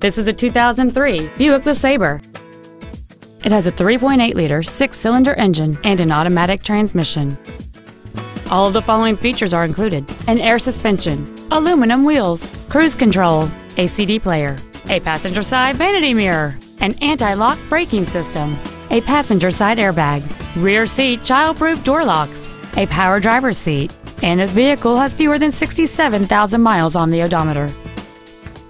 This is a 2003 Buick LeSabre. It has a 3.8-liter six-cylinder engine and an automatic transmission. All of the following features are included. An air suspension, aluminum wheels, cruise control, a CD player, a passenger side vanity mirror, an anti-lock braking system, a passenger side airbag, rear seat child-proof door locks, a power driver's seat, and this vehicle has fewer than 67,000 miles on the odometer.